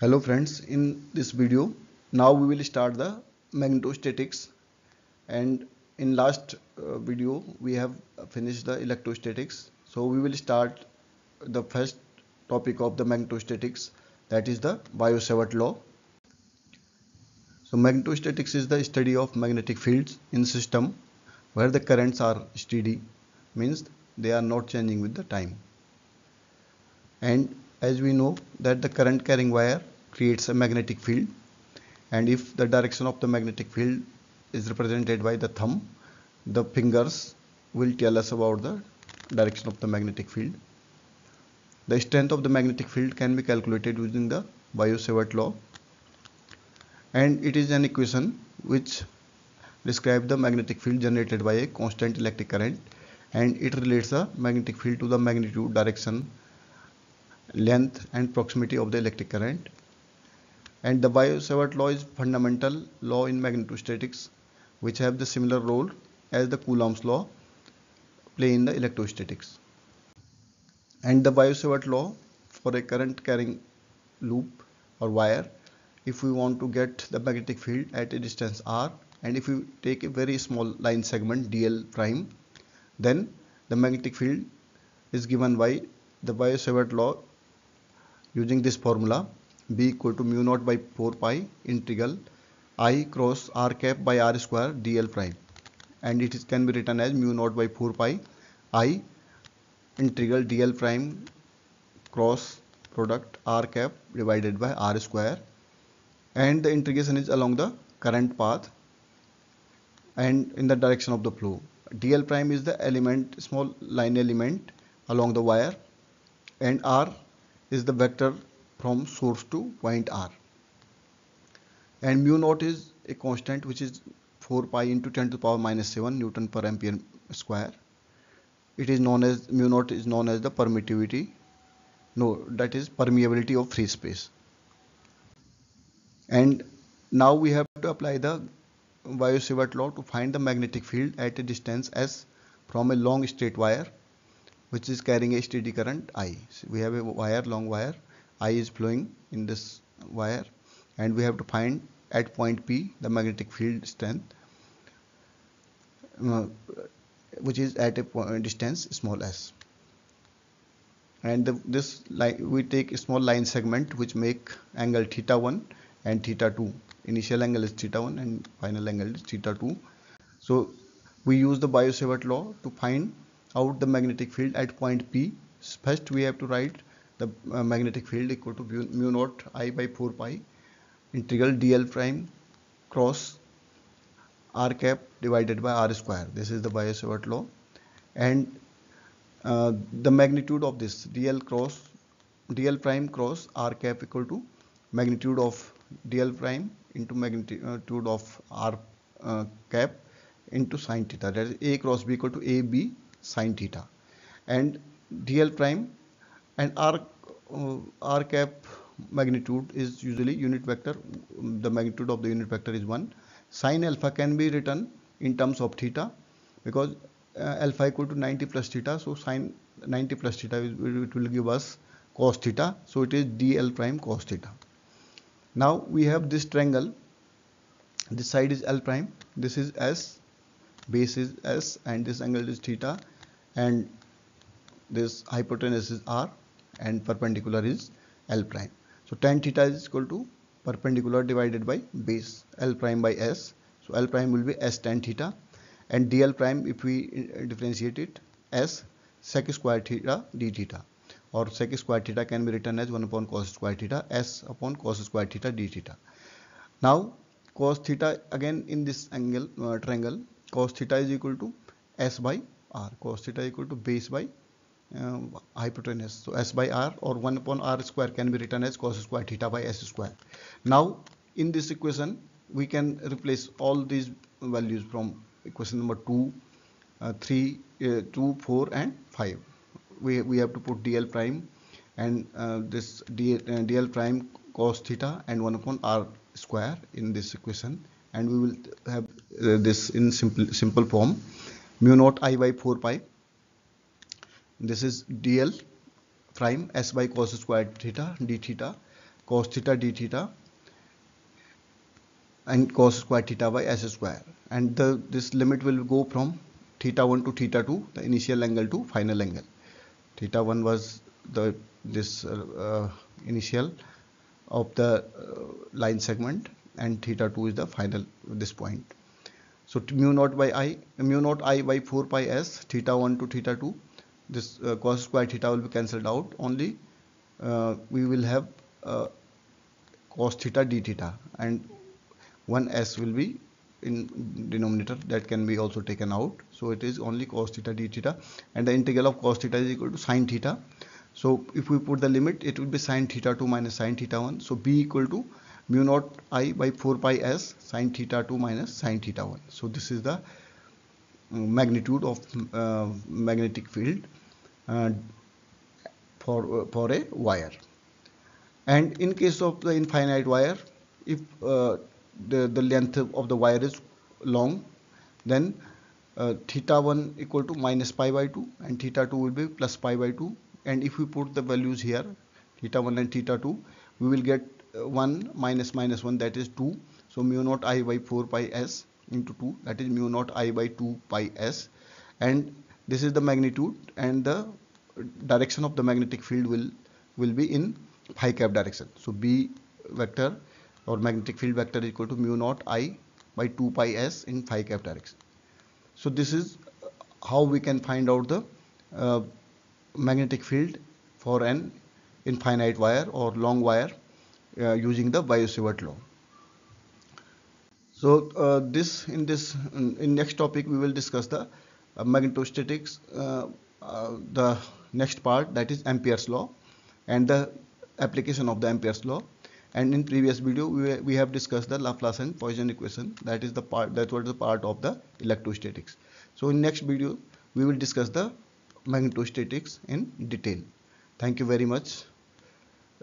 Hello friends, in this video now we will start the magnetostatics. And in last uh, video we have finished the electrostatics. So we will start the first topic of the magnetostatics that is the Biot-Savart law. So magnetostatics is the study of magnetic fields in system where the currents are steady means they are not changing with the time. And as we know that the current carrying wire creates a magnetic field. And if the direction of the magnetic field is represented by the thumb the fingers will tell us about the direction of the magnetic field. The strength of the magnetic field can be calculated using the Biot-Savart law. And it is an equation which describes the magnetic field generated by a constant electric current. And it relates the magnetic field to the magnitude direction length and proximity of the electric current. And the Biot-Savart law is fundamental law in magnetostatics which have the similar role as the Coulomb's law play in the electrostatics and the Biot-Savart law for a current carrying loop or wire if we want to get the magnetic field at a distance r and if we take a very small line segment dl prime then the magnetic field is given by the Biot-Savart law using this formula b equal to mu naught by 4 pi integral i cross r cap by r square dl prime. And it is, can be written as mu naught by 4 pi i integral dl prime cross product r cap divided by r square. And the integration is along the current path and in the direction of the flow. Dl prime is the element small line element along the wire and r is the vector from source to point r. And mu naught is a constant which is 4 pi into 10 to the power minus 7 newton per ampere square. It is known as mu naught is known as the permittivity. No that is permeability of free space. And now we have to apply the Biot-Savart law to find the magnetic field at a distance s from a long straight wire which is carrying a steady current I. So we have a wire, long wire, I is flowing in this wire. And we have to find at point P the magnetic field strength uh, which is at a point, distance small s. And the, this line we take a small line segment which make angle theta 1 and theta 2 initial angle is theta 1 and final angle is theta 2 so we use the Biot-Savart law to find out the magnetic field at point P. First we have to write the uh, magnetic field equal to mu, mu naught I by 4 pi integral dl prime cross r cap divided by r square. This is the Biot-Savart law and uh, the magnitude of this dl cross dl prime cross r cap equal to magnitude of dl prime into magnitude of r uh, cap into sine theta that is a cross b equal to a b sine theta. And dl prime and r uh, r cap magnitude is usually unit vector the magnitude of the unit vector is 1 sine alpha can be written in terms of theta because uh, alpha equal to 90 plus theta. So sine 90 plus theta it will give us cos theta. So it is dl prime cos theta. Now we have this triangle. This side is l prime. This is s. Base is s. And this angle is theta and this hypotenuse is r and perpendicular is l prime. So tan theta is equal to perpendicular divided by base l prime by s. So l prime will be s tan theta. And dl prime if we differentiate it s sec square theta d theta. Or sec square theta can be written as 1 upon cos square theta s upon cos square theta d theta. Now cos theta again in this angle uh, triangle cos theta is equal to s by r cos theta equal to base by uh, hypotenuse. So s by r or 1 upon r square can be written as cos square theta by s square. Now in this equation we can replace all these values from equation number 2 uh, 3 uh, 2 4 and 5 we, we have to put dl prime and uh, this dl, uh, dl prime cos theta and 1 upon r square in this equation. And we will have uh, this in simple simple form mu naught i by 4 pi. This is dl prime s by cos squared theta d theta cos theta d theta and cos square theta by s square. And the this limit will go from theta 1 to theta 2 the initial angle to final angle. Theta 1 was the this uh, uh, initial of the uh, line segment and theta 2 is the final this point so mu naught by i mu naught i by 4 pi s theta 1 to theta 2 this uh, cos square theta will be cancelled out only. Uh, we will have uh, cos theta d theta. And 1 s will be in denominator that can be also taken out. So it is only cos theta d theta. And the integral of cos theta is equal to sine theta. So if we put the limit it will be sine theta 2 minus sine theta 1 so b equal to mu naught i by 4 pi s sine theta 2 minus sine theta 1 so this is the uh, magnitude of uh, magnetic field uh, for uh, for a wire. And in case of the infinite wire if uh, the, the length of the wire is long then uh, theta 1 equal to minus pi by 2 and theta 2 will be plus pi by 2 and if we put the values here theta 1 and theta 2 we will get 1 minus minus 1 that is 2 so mu naught i by 4 pi s into 2 that is mu naught i by 2 pi s. And this is the magnitude and the direction of the magnetic field will will be in phi cap direction. So b vector or magnetic field vector is equal to mu naught i by 2 pi s in phi cap direction. So this is how we can find out the uh, magnetic field for an infinite wire or long wire uh, using the Biot-Savart law. So uh, this in this in next topic we will discuss the uh, magnetostatics uh, uh, the next part that is Ampere's law and the application of the Ampere's law. And in previous video we, we have discussed the Laplace and Poisson equation. That is the part that was the part of the electrostatics. So in next video we will discuss the magnetostatics in detail. Thank you very much